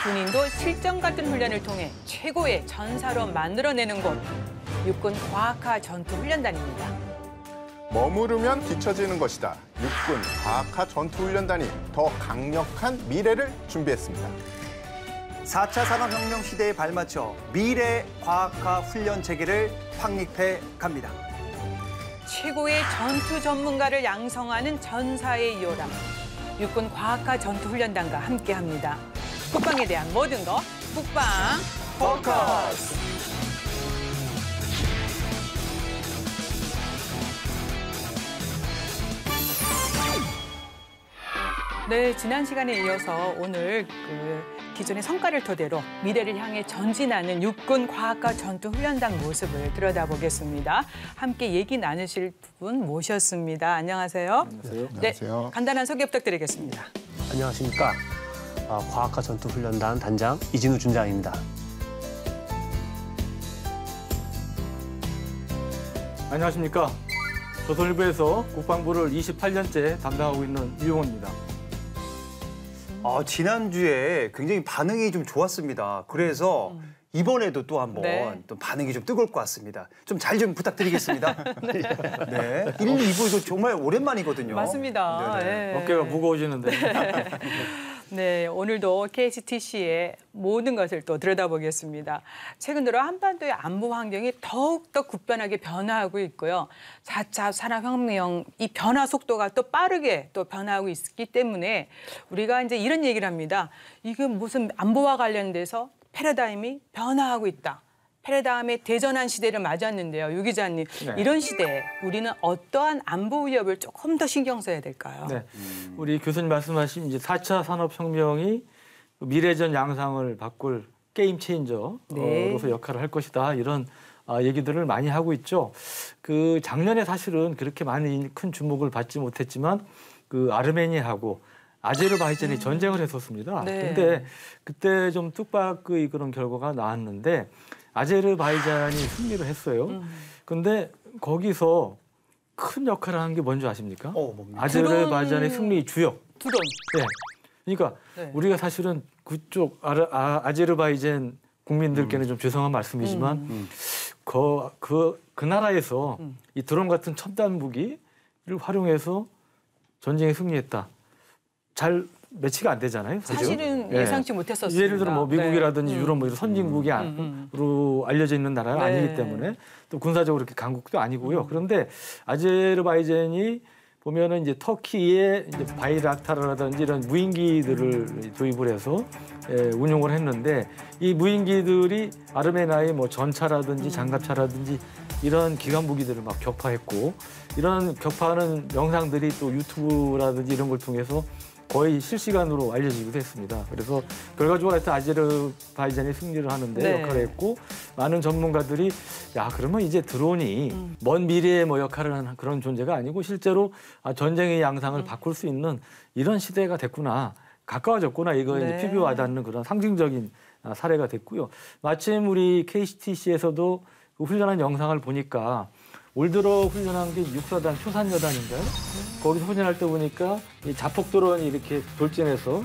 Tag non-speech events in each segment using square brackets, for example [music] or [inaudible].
군인도 실전 같은 훈련을 통해 최고의 전사로 만들어내는 곳 육군 과학화 전투 훈련단입니다. 머무르면 뒤처지는 것이다. 육군 과학화 전투 훈련단이 더 강력한 미래를 준비했습니다. 4차 산업혁명 시대에 발맞춰 미래 과학화 훈련 체계를 확립해 갑니다. 최고의 전투 전문가를 양성하는 전사의 요람 육군 과학화 전투 훈련단과 함께합니다. 국방에 대한 모든 것 국방 포커스. 네, 지난 시간에 이어서 오늘 그 기존의 성과를 토대로 미래를 향해 전진하는 육군 과학과 전투 훈련단 모습을 들여다보겠습니다. 함께 얘기 나누실 분 모셨습니다. 안녕하세요. 안녕하세요. 네, 안녕하세요. 간단한 소개 부탁드리겠습니다. 안녕하십니까. 아, 과학과 전투훈련단 단장 이진우 준장입니다. 안녕하십니까. 조선일보에서 국방부를 28년째 담당하고 있는 유용호입니다. 아, 지난주에 굉장히 반응이 좀 좋았습니다. 그래서 이번에도 또 한번 네. 또 반응이 좀 뜨거울 것 같습니다. 좀 잘좀 부탁드리겠습니다. [laughs] 네. 1, 2부 이거 정말 오랜만이거든요. 맞습니다. 네네. 예. 어깨가 무거워지는데. [laughs] 네, 오늘도 KCTC의 모든 것을 또 들여다보겠습니다. 최근 들어 한반도의 안보 환경이 더욱더 급변하게 변화하고 있고요. 4차 산업혁명 이 변화 속도가 또 빠르게 또 변화하고 있기 때문에 우리가 이제 이런 얘기를 합니다. 이게 무슨 안보와 관련돼서 패러다임이 변화하고 있다. 패러다임의 대전한 시대를 맞았는데요. 유 기자님, 네. 이런 시대에 우리는 어떠한 안보 위협을 조금 더 신경 써야 될까요? 네. 우리 교수님 말씀하신 이제 4차 산업혁명이 미래전 양상을 바꿀 게임 체인저로서 네. 역할을 할 것이다. 이런 아, 얘기들을 많이 하고 있죠. 그 작년에 사실은 그렇게 많이 큰 주목을 받지 못했지만 그 아르메니아하고 아제르바이잔이 전쟁을 했었습니다. 음. 네. 근데 그때 좀 뜻밖의 그런 결과가 나왔는데 아제르바이잔이 승리를 했어요. 음. 근데 거기서 큰 역할을 한 게 뭔지 아십니까? 어? 아제르바이잔의 승리 주역. 드론. 네. 그러니까 네. 우리가 사실은 그쪽 아, 아제르바이잔 국민들께는 좀 죄송한 말씀이지만 음. 그, 그, 그 나라에서 음. 이 드론 같은 첨단 무기를 활용해서 전쟁에 승리했다. 잘 매치가 안 되잖아요. 사실은. 사실은 예. 예상치 못했었습니다. 예를 들어 뭐 미국이라든지 네. 유럽 뭐 이런 선진국이 음, 안으로 알려져 있는 나라가 네. 아니기 때문에 또 군사적으로 이렇게 강국도 아니고요. 그런데 아제르바이잔이 보면은 이제 터키에 이제 바이락타르라든지 이런 무인기들을 도입을 해서 예, 운용을 했는데 이 무인기들이 아르메니아의 뭐 전차라든지 장갑차라든지 이런 기관 무기들을 막 격파했고 이런 격파하는 영상들이 또 유튜브라든지 이런 걸 통해서 거의 실시간으로 알려지기도 했습니다. 그래서 결과적으로 하여튼 아제르바이잔이 승리를 하는데 네. 역할을 했고 많은 전문가들이 야 그러면 이제 드론이 음. 먼 미래에 뭐 역할을 하는 그런 존재가 아니고 실제로 아, 전쟁의 양상을 음. 바꿀 수 있는 이런 시대가 됐구나 가까워졌구나 이거 네. 이제 피부 와닿는 그런 상징적인 아, 사례가 됐고요. 마침 우리 KCTC에서도 그 훈련한 영상을 보니까 올 들어 훈련한 게 육사단 표산여단인가요? 거기서 훈련할 때 보니까 이 자폭 드론이 이렇게 돌진해서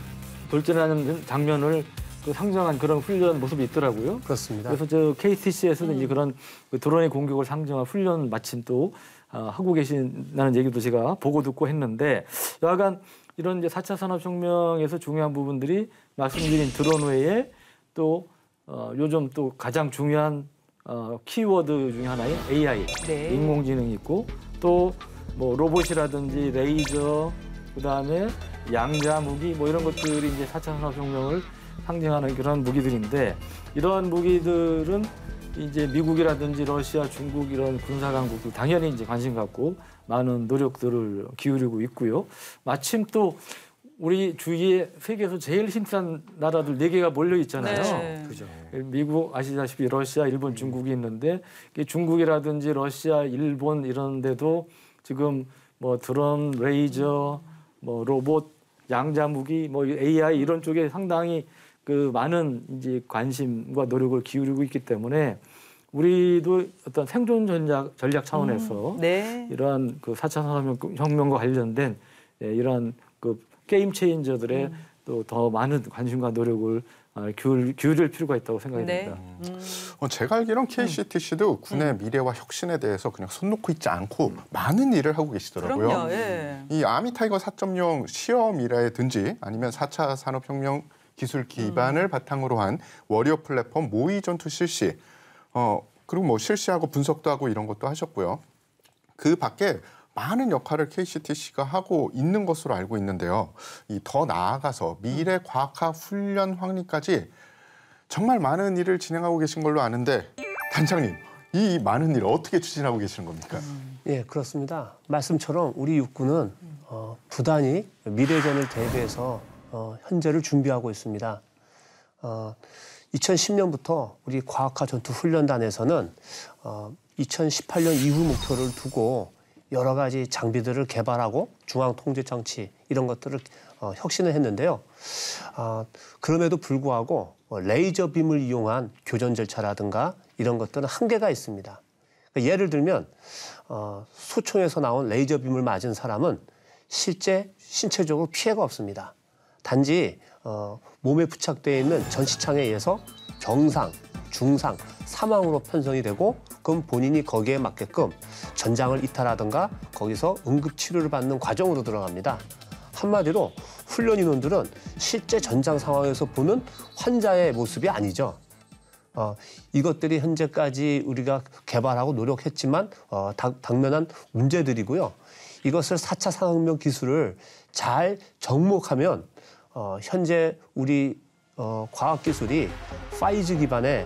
돌진하는 장면을 그 상정한 그런 훈련 모습이 있더라고요. 그렇습니다. 그래서 저 KTC에서는 음. 이제 그런 그 드론의 공격을 상정한 훈련 마침 또 어, 하고 계신다는 얘기도 제가 보고 듣고 했는데 여하간 이런 이제 4차 산업혁명에서 중요한 부분들이 말씀드린 드론 외에 또 어, 요즘 또 가장 중요한 어, 키워드 중에 하나인 AI, 네. 인공지능이 있고 또 뭐 로봇이라든지 레이저, 그다음에 양자 무기 뭐 이런 것들이 이제 4차 산업혁명을 상징하는 그런 무기들인데 이런 무기들은 이제 미국이라든지 러시아, 중국 이런 군사 강국도 당연히 이제 관심 갖고 많은 노력들을 기울이고 있고요. 마침 또 우리 주위에 세계에서 제일 힘센 나라들 네 개가 몰려 있잖아요. 네. 그죠. 미국 아시다시피 러시아, 일본, 중국이 있는데 중국이라든지 러시아, 일본 이런 데도 지금 뭐 드론, 레이저, 뭐 로봇, 양자 무기, 뭐 AI 이런 쪽에 상당히 그 많은 이제 관심과 노력을 기울이고 있기 때문에 우리도 어떤 생존 전략 전략 차원에서 네. 이러한 그 4차 산업혁명과 관련된 예, 이러한 그 game changer들의 또더 많은 관심과 노력을 어, 기울, 기울일 필요가 있다고 생각이 네. 듭니다. 음. 어, 제가 알기론 KCTC도 군의 미래와 혁신에 대해서 그냥 손 놓고 있지 않고 많은 일을 하고 계시더라고요. 그럼요. 예. 이 Army Tiger 4.0 시험이라든지 아니면 4차 산업혁명 기술 기반을 바탕으로 한 워리어 플랫폼 모의 전투 실시 어 그리고 뭐 실시하고 분석도 하고 이런 것도 하셨고요. 그 밖에 많은 역할을 KCTC가 하고 있는 것으로 알고 있는데요. 이 더 나아가서 미래 과학화 훈련 확립까지 정말 많은 일을 진행하고 계신 걸로 아는데 단장님 이 많은 일을 어떻게 추진하고 계시는 겁니까? 예, 그렇습니다. 말씀처럼 우리 육군은 어, 부단히 미래전을 대비해서 어, 현재를 준비하고 있습니다. 어, 2010년부터 우리 과학화 전투 훈련단에서는 어, 2018년 이후 목표를 두고 여러 가지 장비들을 개발하고 중앙 통제 장치 이런 것들을 어, 혁신을 했는데요. 아, 그럼에도 불구하고 어, 레이저 빔을 이용한 교전 절차라든가 이런 것들은 한계가 있습니다. 그러니까 예를 들면 어, 소총에서 나온 레이저 빔을 맞은 사람은 실제 신체적으로 피해가 없습니다. 단지 어, 몸에 부착되어 있는 전시창에 의해서 경상, 중상, 사망으로 편성이 되고 그럼 본인이 거기에 맞게끔 전장을 이탈하든가 거기서 응급 치료를 받는 과정으로 들어갑니다. 한마디로 훈련 인원들은 실제 전장 상황에서 보는 환자의 모습이 아니죠. 어, 이것들이 현재까지 우리가 개발하고 노력했지만 어, 당, 당면한 문제들이고요. 이것을 4차 산업혁명 기술을 잘 접목하면 어, 현재 우리 어, 과학기술이 5G 기반의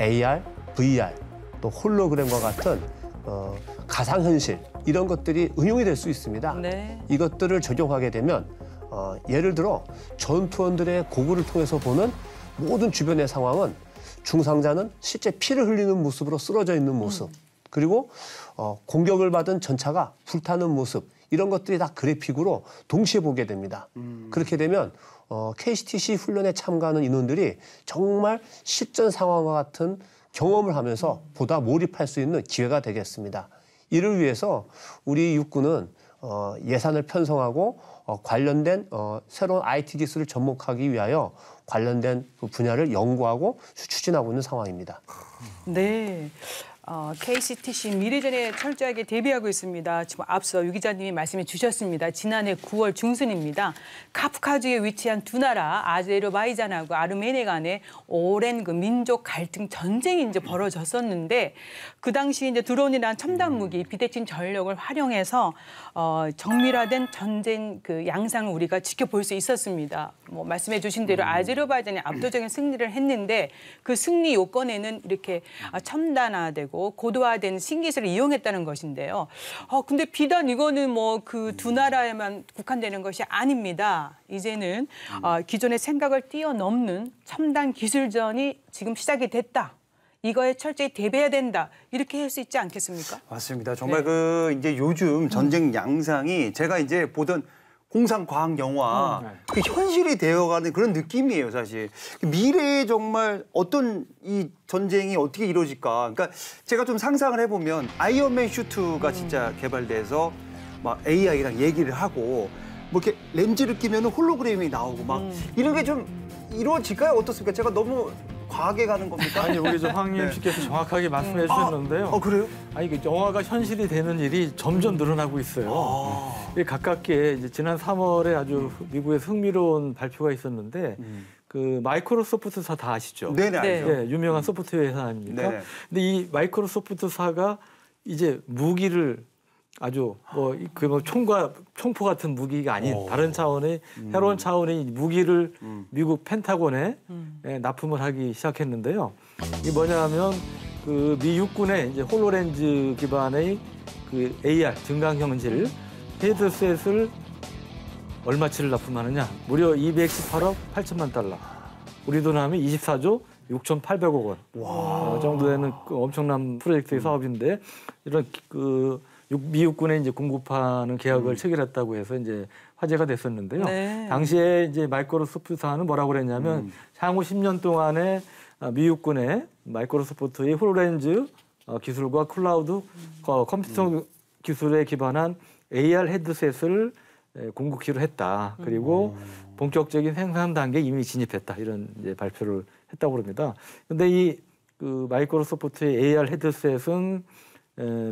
AR, VR, 또 홀로그램과 같은 어, 가상현실 이런 것들이 응용이 될 수 있습니다. 네. 이것들을 적용하게 되면 어, 예를 들어 전투원들의 고구를 통해서 보는 모든 주변의 상황은 중상자는 실제 피를 흘리는 모습으로 쓰러져 있는 모습 그리고 어, 공격을 받은 전차가 불타는 모습 이런 것들이 다 그래픽으로 동시에 보게 됩니다. 그렇게 되면 어, KCTC 훈련에 참가하는 인원들이 정말 실전 상황과 같은 경험을 하면서 보다 몰입할 수 있는 기회가 되겠습니다. 이를 위해서 우리 육군은 어, 예산을 편성하고 어, 관련된 어, 새로운 IT 기술을 접목하기 위하여 관련된 그 분야를 연구하고 추진하고 있는 상황입니다. 네. 어, KCTC 미래전에 철저하게 대비하고 있습니다. 지금 앞서 유 기자님이 말씀해 주셨습니다. 지난해 9월 중순입니다. 카프카주에 위치한 두 나라 아제르바이잔하고 아르메니아 간에 오랜 그 민족 갈등 전쟁이 이제 벌어졌었는데 그 당시 이제 드론이란 첨단 무기, 비대칭 전력을 활용해서 어, 정밀화된 전쟁 그 양상을 우리가 지켜볼 수 있었습니다. 뭐 말씀해 주신 대로 아제르바이잔이 압도적인 승리를 했는데 그 승리 요건에는 이렇게 아, 첨단화되고 고도화된 신기술을 이용했다는 것인데요. 어, 근데 비단 이거는 뭐 그 두 나라에만 국한되는 것이 아닙니다. 이제는 어, 기존의 생각을 뛰어넘는 첨단 기술전이 지금 시작이 됐다. 이거에 철저히 대비해야 된다. 이렇게 할 수 있지 않겠습니까? 맞습니다. 정말 네. 그 이제 요즘 전쟁 양상이 제가 이제 보던 공상 과학 영화 네. 그 현실이 되어가는 그런 느낌이에요, 사실. 미래에 정말 어떤 이 전쟁이 어떻게 이루어질까. 그러니까 제가 좀 상상을 해보면 아이언맨 슈트가 진짜 개발돼서 막 AI랑 얘기를 하고 뭐 이렇게 렌즈를 끼면 홀로그램이 나오고 막 이런 게 좀 이루어질까요? 어떻습니까? 제가 너무 과하게 가는 겁니까? 아니 우리 저 황님 씨께서 정확하게 말씀해 주셨는데요. 어, 그래요? 아니 이게 영화가 현실이 되는 일이 점점 늘어나고 있어요. 아. 이 가깝게 이제 지난 3월에 아주 미국에서 흥미로운 발표가 있었는데 그 마이크로소프트사 다 아시죠? 네네, 네. 알죠. 예, 유명한 소프트웨어 회사 아닙니까? 네네. 근데 이 마이크로소프트사가 이제 무기를 아주 뭐그뭐 총과 총포 같은 무기가 아닌 다른 차원의 새로운 차원의 무기를 미국 펜타곤에 예, 납품을 하기 시작했는데요. 이게 뭐냐면 그 미 육군의 이제 홀로렌즈 기반의 그 AR 증강 현실 헤드셋을 얼마치를 납품하느냐? 무려 218억 8천만 달러. 우리 돈 하면 24조 6,800억 원. 어, 정도 되는 그 엄청난 프로젝트의 사업인데 이런 그 육- 미 육군에 이제 공급하는 계약을 체결했다고 해서 이제 화제가 됐었는데요. 네. 당시에 이제 마이크로소프트 사는 뭐라고 그랬냐면 향후 10년 동안에 아, 미 육군의 마이크로소프트의 HoloLens 어, 기술과 클라우드 어, 컴퓨터 기술에 기반한 AR 헤드셋을 에, 공급키로 했다. 그리고 본격적인 생산 단계에 이미 진입했다 이런 이제 발표를 했다고 합니다. 근데 이 그 마이크로소프트의 AR 헤드셋은 에,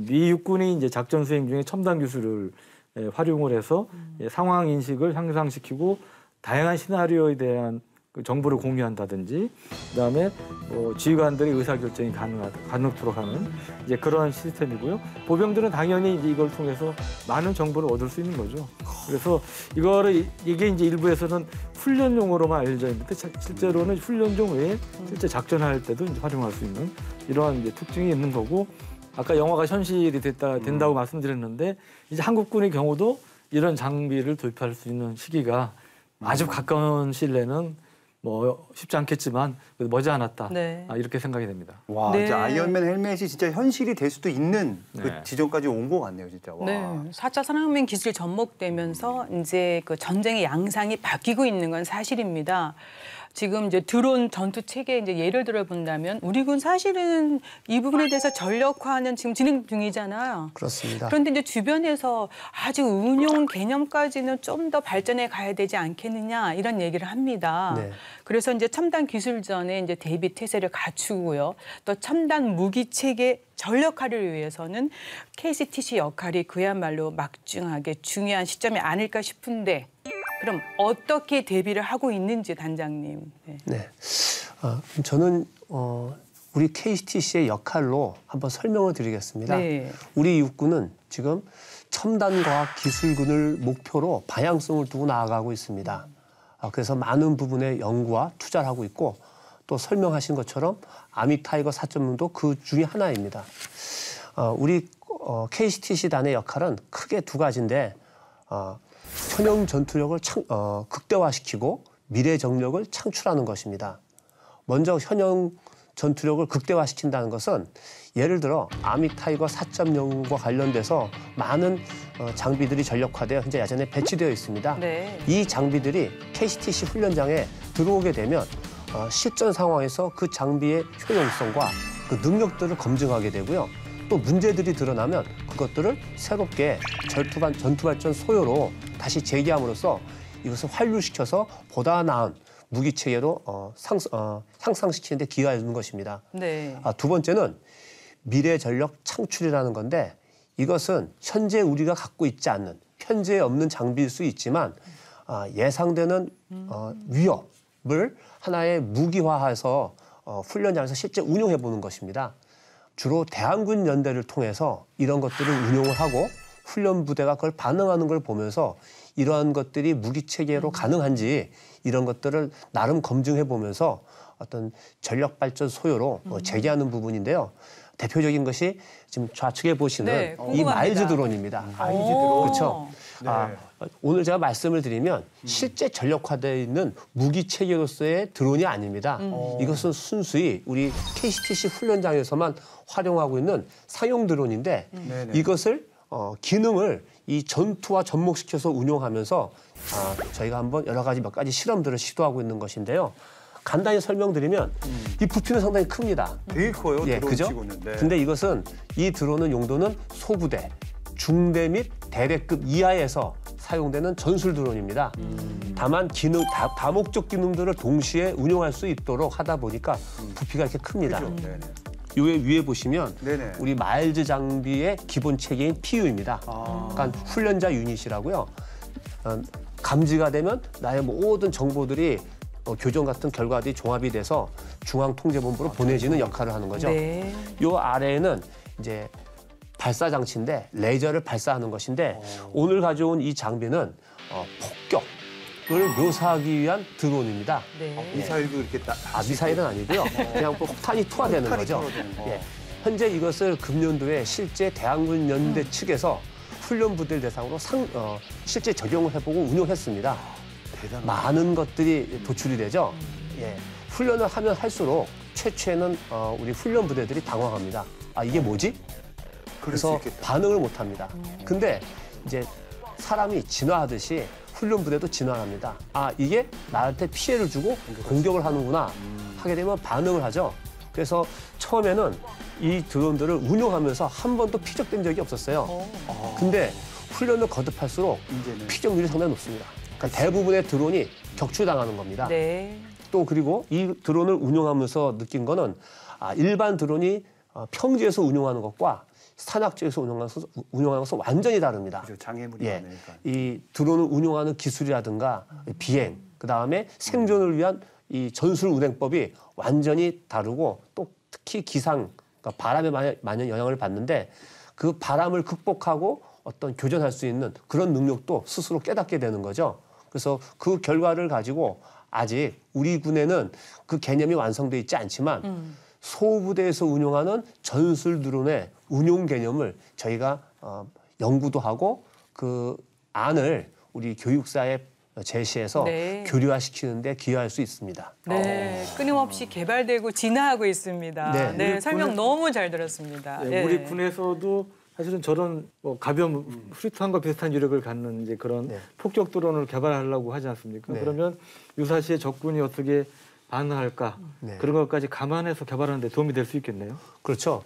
미 육군이 이제 작전 수행 중에 첨단 기술을 에, 활용을 해서 예, 상황 인식을 향상시키고 다양한 시나리오에 대한 그 정보를 공유한다든지 그다음에 뭐 지휘관들의 의사 결정이 가능하 가능토록 하는 이제 그런 시스템이고요. 보병들은 당연히 이제 이걸 통해서 많은 정보를 얻을 수 있는 거죠. 그래서 이거를 이- 이게 이제 일부에서는 훈련용으로만 알려져 있는데 자- 실제로는 훈련용 외에 실제 작전할 때도 이제 활용할 수 있는 이러한 이제 특징이 있는 거고 아까 영화가 현실이 됐다 된다고 말씀드렸는데 이제 한국군의 경우도 이런 장비를 도입할 수 있는 시기가 아주 가까운 시일 내는 뭐 쉽지 않겠지만 머지않았다 네. 아, 이렇게 생각이 됩니다. 와, 네. 이제 아이언맨 헬멧이 진짜 현실이 될 수도 있는 그 네. 지점까지 온 것 같네요, 진짜. 와. 네, 4차 산업革命 기술이 접목되면서 이제 그 전쟁의 양상이 바뀌고 있는 건 사실입니다. 지금 이제 드론 전투 체계 이제 예를 들어 본다면 우리 군 사실은 이 부분에 대해서 전력화는 지금 진행 중이잖아요. 그렇습니다. 그런데 이제 주변에서 아직 운용 개념까지는 좀 더 발전해 가야 되지 않겠느냐 이런 얘기를 합니다. 네. 그래서 이제 첨단 기술전에 이제 대비 태세를 갖추고요. 또 첨단 무기 체계 전력화를 위해서는 KCTC 역할이 그야말로 막중하게 중요한 시점이 아닐까 싶은데 그럼 어떻게 대비를 하고 있는지 단장님. 네. 네. 어, 저는 어, 우리 KTC의 역할로 한번 설명을 드리겠습니다. 네. 우리 육군은 지금 첨단 과학 기술군을 목표로 방향성을 두고 나아가고 있습니다. 아, 그래서 많은 부분의 연구와 투자를 하고 있고 또 설명하신 것처럼 Army Tiger 4.0도 그 중에 하나입니다. 어, 우리 어, KCTC 단의 역할은 크게 두 가지인데 어, 현행 전투력을 창, 어, 극대화시키고 미래 전력을 창출하는 것입니다. 먼저 현행 전투력을 극대화시킨다는 것은 예를 들어 Army Tiger 4.0과 관련돼서 많은 어, 장비들이 전력화되어 현재 야전에 배치되어 있습니다. 네. 이 장비들이 KCTC 훈련장에 들어오게 되면 어, 실전 상황에서 그 장비의 효용성과 그 능력들을 검증하게 되고요. 또 문제들이 드러나면 그것들을 새롭게 전투반, 전투발전 소요로 다시 재기함으로써 이것을 환류시켜서 보다 나은 무기 체계로 어, 상, 어, 향상시키는 데 기여하는 것입니다. 네. 아, 두 번째는 미래 전력 창출이라는 건데 이것은 현재 우리가 갖고 있지 않는 현재에 없는 장비일 수 있지만 아, 예상되는 어, 위협을 하나의 무기화해서 어, 훈련장에서 실제 운용해 보는 것입니다. 주로 대항군 연대를 통해서 이런 것들을 운용을 하고 훈련 부대가 그걸 반응하는 걸 보면서 이러한 것들이 무기 체계로 가능한지 이런 것들을 나름 검증해 보면서 어떤 전력 발전 소요로 어, 제기하는 부분인데요. 대표적인 것이 지금 좌측에 보시는 네, 이. MILES 드론입니다. MILES 오. 그렇죠. 네. 아, 오늘 제가 말씀을 드리면 실제 전력화되어 있는 무기 체계로서의 드론이 아닙니다. 이것은 순수히 우리 KCTC 훈련장에서만 활용하고 있는 상용 드론인데 네네. 이것을 어, 기능을 이 전투와 접목시켜서 운용하면서 아, 저희가 한번 여러 가지 몇 가지 실험들을 시도하고 있는 것인데요. 간단히 설명드리면 이 부피는 상당히 큽니다. 되게 커요, 예, 드론 그죠? 네. 근데 이것은 이 드론은 용도는 소부대, 중대 및 대대급 이하에서 사용되는 전술 드론입니다. 다만 기능 다, 다목적 기능들을 동시에 운용할 수 있도록 하다 보니까 부피가 이렇게 큽니다. 그죠? 네네. 요 위에 보시면 네네. 우리 마일즈 장비의 기본 체계인 PU입니다. 아. 그러니까 훈련자 유닛이라고요. 어, 감지가 되면 나의 모든 정보들이 어, 교정 같은 결과들이 종합이 돼서 중앙통제본부로 보내지는 역할을 하는 거죠. 네. 요 아래에는 이제 발사 장치인데 레이저를 발사하는 것인데 오 늘 가져온 이 장비는 어, 폭격 을 묘사하기 위한 드론입니다. 네. 미사일도 이렇게 딱. 아 미사일은 아니고요. 그냥 뭐 폭탄이 투하되는 폭탄이 거죠. 거. 예. 현재 이것을 금년도에 실제 대한군 연대 음. 측에서 훈련 부대를 대상으로 상, 어, 실제 적용을 해보고 운용했습니다. 대단하다. 많은 것들이 도출이 되죠. 예. 훈련을 하면 할수록 최초에는 어, 우리 훈련 부대들이 당황합니다. 아 이게 뭐지? 그래서. 반응을 못 합니다. 근데 이제 사람이 진화하듯이 훈련 부대도 진화합니다. 아, 이게 나한테 피해를 주고 공격을 하는구나 하게 되면 반응을 하죠. 그래서 처음에는 이 드론들을 운용하면서 한 번도 피적된 적이 없었어요. 근데 훈련을 거듭할수록. 피적률이 상당히 높습니다. 그러니까 대부분의 드론이 격추당하는 겁니다. 네. 또 그리고 이 드론을 운용하면서 느낀 거는 아, 일반 드론이 어, 평지에서 운용하는 것과 산악지에서 운용하는 것은 완전히 다릅니다. 그죠, 장애물이 예, 많으니까. 이 드론을 운용하는 기술이라든가 비행, 그 다음에 생존을 위한 이 전술 운행법이 완전히 다르고 또 특히 기상, 그러니까 바람에 많이, 많은 영향을 받는데 그 바람을 극복하고 어떤 교전할 수 있는 그런 능력도 스스로 깨닫게 되는 거죠. 그래서 그 결과를 가지고 아직 우리 군에는 그 개념이 완성돼 있지 않지만 소부대에서 운용하는 전술 드론의 운용 개념을 저희가 어, 연구도 하고 그 안을 우리 교육사에 제시해서 네. 교류화시키는 데 기여할 수 있습니다. 네, 끊임없이 개발되고 진화하고 있습니다. 네. 네, 설명 군은- 너무 잘 들었습니다. 예, 예. 우리 군에서도 사실은 저런 뭐 가벼운 수리탄과 비슷한 유력을 갖는 이제 그런 네. 폭격 드론을 개발하려고 하지 않습니까? 네. 그러면 유사시에 적군이 어떻게 반응할까 네. 그런 것까지 감안해서 개발하는 데 도움이 될 수 있겠네요. 그렇죠.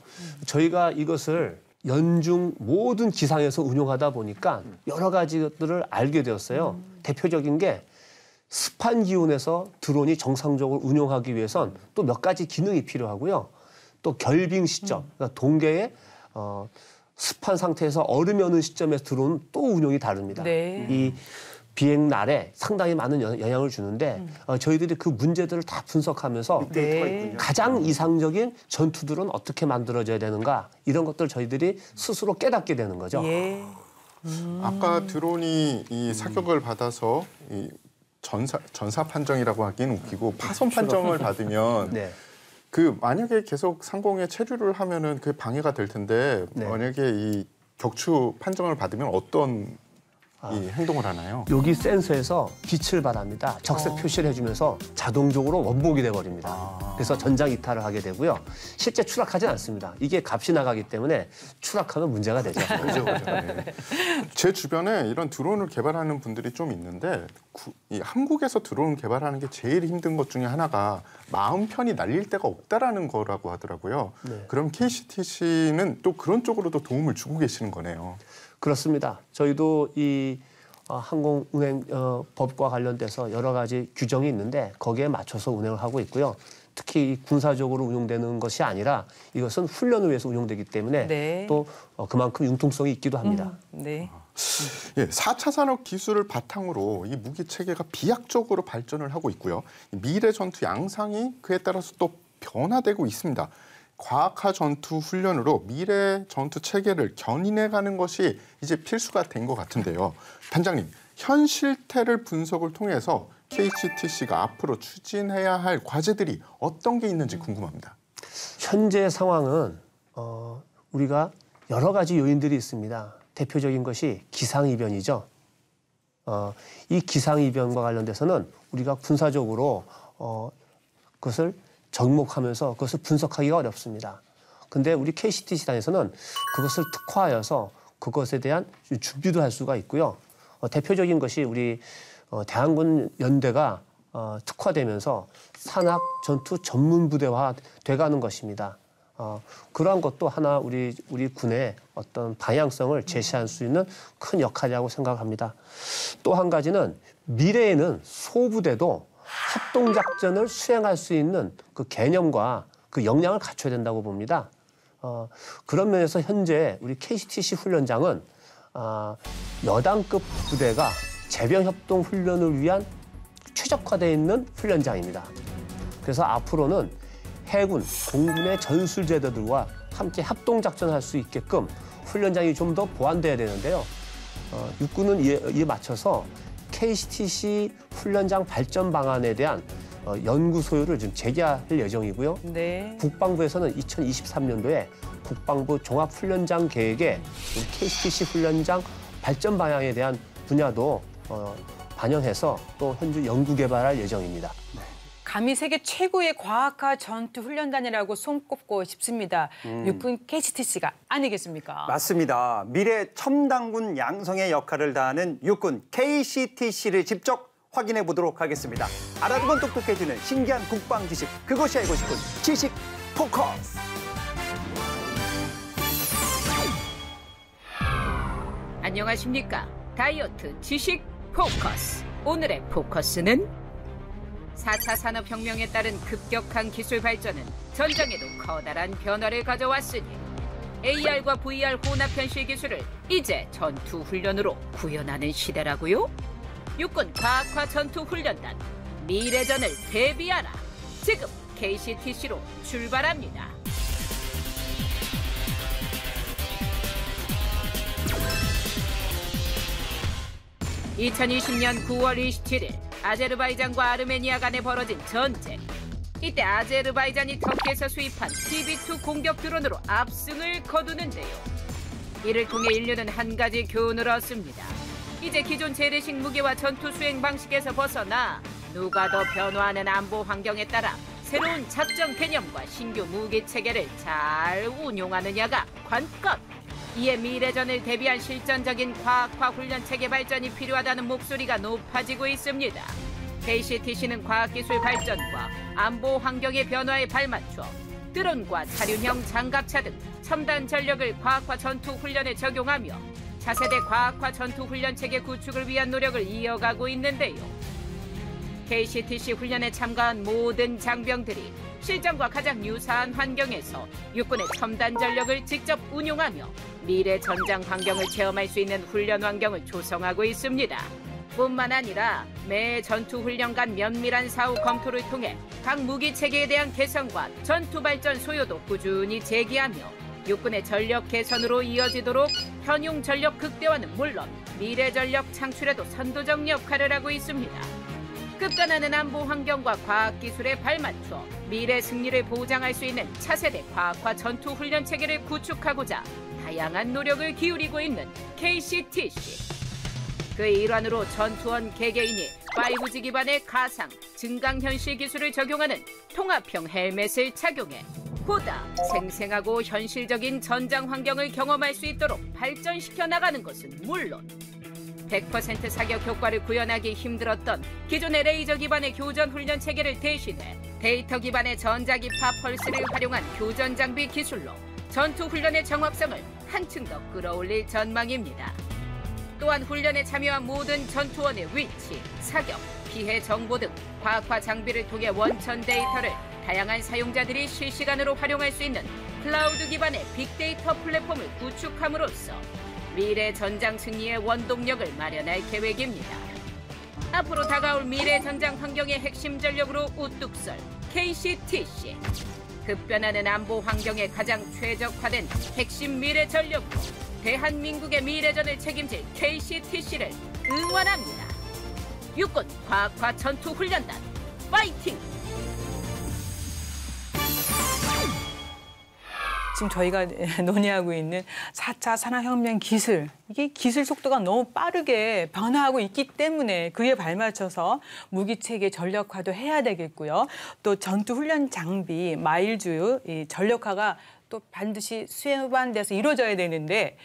저희가 이것을 연중 모든 기상에서 운용하다 보니까 여러 가지 것들을 알게 되었어요. 대표적인 게 습한 기온에서 드론이 정상적으로 운용하기 위해선 또 몇 가지 기능이 필요하고요. 또 결빙 시점, 그러니까 동계에 어, 습한 상태에서 얼음이 오는 시점에서 드론은 또 운용이 다릅니다. 네. 이 비행 날에 상당히 많은 여- 영향을 주는데 어, 저희들이 그 문제들을 다 분석하면서 네. 가장 이상적인 전투들은 어떻게 만들어져야 되는가 이런 것들 저희들이 스스로 깨닫게 되는 거죠. 예. 아까 드론이 이 사격을 받아서 이 전사 전사 판정이라고 하긴 웃기고 파손 판정을 받으면 네. 그 만약에 계속 상공에 체류를 하면은 그게 방해가 될 텐데 네. 만약에 이 격추 판정을 받으면 어떤 아. 이 행동을 하나요? 여기 센서에서 빛을 발합니다. 적색 표시를 해주면서 자동적으로 원복이 돼버립니다. 아. 그래서 전장 이탈을 하게 되고요. 실제 추락하진 않습니다. 이게 값이 나가기 때문에 추락하면 문제가 되죠. [laughs] 그죠, 그죠. 네. 제 주변에 이런 드론을 개발하는 분들이 좀 있는데 구- 이 한국에서 드론 개발하는 게 제일 힘든 것 중에 하나가 마음 편히 날릴 데가 없다라는 거라고 하더라고요. 네. 그럼 KCTC는 또 그런 쪽으로도 도움을 주고 계시는 거네요. 그렇습니다. 저희도 이 어, 항공 운행 어, 법과 관련돼서 여러 가지 규정이 있는데 거기에 맞춰서 운행을 하고 있고요. 특히 이 군사적으로 운용되는 것이 아니라 이것은 훈련을 위해서 운용되기 때문에 네. 또 어, 그만큼 융통성이 있기도 합니다. 네. 예, 4차 산업 기술을 바탕으로 이 무기 체계가 비약적으로 발전을 하고 있고요. 이 미래 전투 양상이 그에 따라서 또 변화되고 있습니다. 과학화 전투 훈련으로 미래 전투 체계를 견인해 가는 것이 이제 필수가 된 것 같은데요. 단장님, 현 실태를 분석을 통해서 KCTC가 앞으로 추진해야 할 과제들이 어떤 게 있는지 궁금합니다. 현재 상황은 어, 우리가 여러 가지 요인들이 있습니다. 대표적인 것이 기상이변이죠. 어, 이 기상이변과 관련돼서는 우리가 군사적으로 어, 그것을 접목하면서 그것을 분석하기가 어렵습니다. 근데 우리 KCTC단에서는 그것을 특화하여서 그것에 대한 준비도 할 수가 있고요. 어, 대표적인 것이 우리 어, 대한군 연대가 어, 특화되면서 산악 전투 전문 부대화 돼가는 것입니다. 어, 그러한 것도 하나 우리 우리 군의 어떤 방향성을 제시할 수 있는 큰 역할이라고 생각합니다. 또 한 가지는 미래에는 소부대도 합동 작전을 수행할 수 있는 그 개념과 그 역량을 갖춰야 된다고 봅니다. 어, 그런 면에서 현재 우리 KCTC 훈련장은 아, 여당급 부대가 재병 협동 훈련을 위한 최적화되어 있는 훈련장입니다. 그래서 앞으로는 해군, 공군의 전술 제도들과 함께 합동 작전할 수 있게끔 훈련장이 좀 더 보완돼야 되는데요. 어, 육군은 이에, 이에 맞춰서 KCTC 훈련장 발전 방안에 대한 어, 연구 소요를 지금 재개할 예정이고요. 네. 국방부에서는 2023년도에 국방부 종합훈련장 계획에 우리 KCTC 훈련장 발전 방향에 대한 분야도 어, 반영해서 또 현재 연구 개발할 예정입니다. 감히 세계 최고의 과학화 전투 훈련단이라고 손꼽고 싶습니다. 육군 KCTC가 아니겠습니까? 맞습니다. 미래 첨단군 양성의 역할을 다하는 육군 KCTC를 직접 확인해 보도록 하겠습니다. 알아두면 똑똑해지는 신기한 국방 지식, 그것이 알고 싶은 지식 포커스. 안녕하십니까. 다이어트 지식 포커스. 오늘의 포커스는 4차 산업혁명에 따른 급격한 기술 발전은 전장에도 커다란 변화를 가져왔으니 AR과 VR 혼합 현실 기술을 이제 전투 훈련으로 구현하는 시대라고요? 육군 과학화 전투 훈련단 미래전을 대비하라. 지금 KCTC로 출발합니다. (2020년 9월 27일) 아제르바이잔과 아르메니아 간에 벌어진 전쟁 이때 아제르바이잔이 터키에서 수입한 TB2 공격 드론으로 압승을 거두는데요. 이를 통해 인류는 한 가지 교훈을 얻습니다. 이제 기존 재래식 무기와 전투 수행 방식에서 벗어나 누가 더 변화하는 안보 환경에 따라 새로운 작전 개념과 신규 무기 체계를 잘 운용하느냐가 관건. 이에 미래전을 대비한 실전적인 과학화 훈련 체계 발전이 필요하다는 목소리가 높아지고 있습니다. KCTC는 과학기술 발전과 안보 환경의 변화에 발맞춰 드론과 차륜형 장갑차 등 첨단 전력을 과학화 전투 훈련에 적용하며 차세대 과학화 전투 훈련 체계 구축을 위한 노력을 이어가고 있는데요. KCTC 훈련에 참가한 모든 장병들이 실전과 가장 유사한 환경에서 육군의 첨단 전력을 직접 운용하며 미래 전장 환경을 체험할 수 있는 훈련 환경을 조성하고 있습니다. 뿐만 아니라 매 전투 훈련 간 면밀한 사후 검토를 통해 각 무기 체계에 대한 개선과 전투 발전 소요도 꾸준히 제기하며 육군의 전력 개선으로 이어지도록 현용 전력 극대화는 물론 미래 전력 창출에도 선도적 역할을 하고 있습니다. 급변하는 안보 환경과 과학 기술에 발맞춰 미래 승리를 보장할 수 있는 차세대 과학화 전투 훈련 체계를 구축하고자 다양한 노력을 기울이고 있는 KCTC. 그 일환으로 전투원 개개인이 5G 기반의 가상, 증강현실 기술을 적용하는 통합형 헬멧을 착용해 보다 생생하고 현실적인 전장 환경을 경험할 수 있도록 발전시켜 나가는 것은 물론 100% 사격 효과를 구현하기 힘들었던 기존의 레이저 기반의 교전 훈련 체계를 대신해 데이터 기반의 전자기파 펄스를 활용한 교전 장비 기술로 전투 훈련의 정확성을 한층 더 끌어올릴 전망입니다. 또한 훈련에 참여한 모든 전투원의 위치, 사격, 피해 정보 등 과학화 장비를 통해 원천 데이터를 다양한 사용자들이 실시간으로 활용할 수 있는 클라우드 기반의 빅데이터 플랫폼을 구축함으로써 미래 전장 승리의 원동력을 마련할 계획입니다. 앞으로 다가올 미래 전장 환경의 핵심 전력으로 우뚝 설 KCTC. 급변하는 안보 환경에 가장 최적화된 핵심 미래 전력으로 대한민국의 미래전을 책임질 KCTC를 응원합니다. 육군 과학화 전투 훈련단 파이팅! 지금 저희가 [laughs] 논의하고 있는 4차 산업혁명 기술 이게 기술 속도가 너무 빠르게 변화하고 있기 때문에 그에 발맞춰서 무기 체계 전력화도 해야 되겠고요. 또 전투 훈련 장비 마일주 이 전력화가 또 반드시 수반돼서 이루어져야 되는데